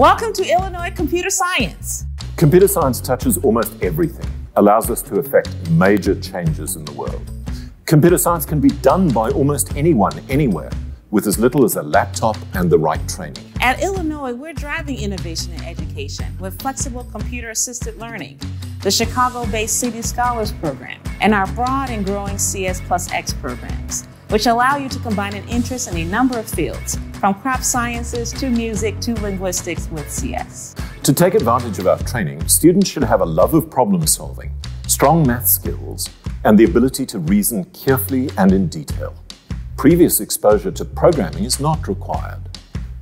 Welcome to Illinois Computer Science. Computer science touches almost everything, allows us to effect major changes in the world. Computer science can be done by almost anyone, anywhere, with as little as a laptop and the right training. At Illinois, we're driving innovation in education with flexible computer assisted learning, the Chicago based City Scholars Program, and our broad and growing CS Plus X programs, which allow you to combine an interest in a number of fields, from crop sciences to music to linguistics with CS. To take advantage of our training, students should have a love of problem solving, strong math skills, and the ability to reason carefully and in detail. Previous exposure to programming is not required.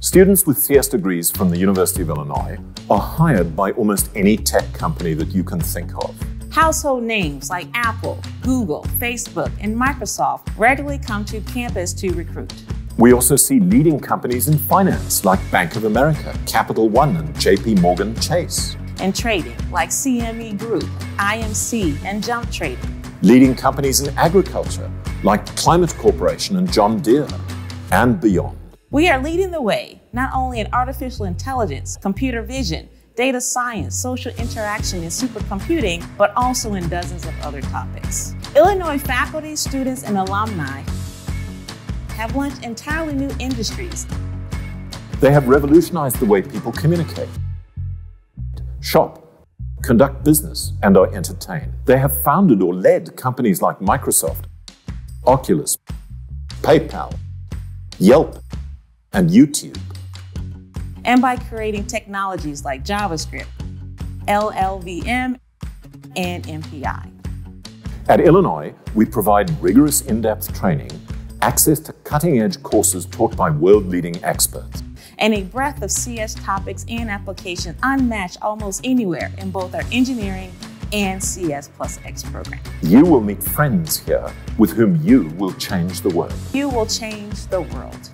Students with CS degrees from the University of Illinois are hired by almost any tech company that you can think of. Household names like Apple, Google, Facebook, and Microsoft regularly come to campus to recruit. We also see leading companies in finance like Bank of America, Capital One, and JP Morgan Chase. And trading like CME Group, IMC, and Jump Trading leading companies in agriculture like Climate Corporation and John Deere, and beyond. We are leading the way, not only in artificial intelligence, computer vision, data science, social interaction, and supercomputing, but also in dozens of other topics. Illinois faculty, students, and alumni have launched entirely new industries. They have revolutionized the way people communicate, shop, conduct business, and are entertained. They have founded or led companies like Microsoft, Oculus, PayPal, Yelp, and YouTube. And by creating technologies like JavaScript, LLVM, and MPI. At Illinois, we provide rigorous in-depth training, access to cutting-edge courses taught by world-leading experts and a breadth of CS topics and applications unmatched almost anywhere in both our engineering and CS Plus X program. You will meet friends here with whom you will change the world. You will change the world.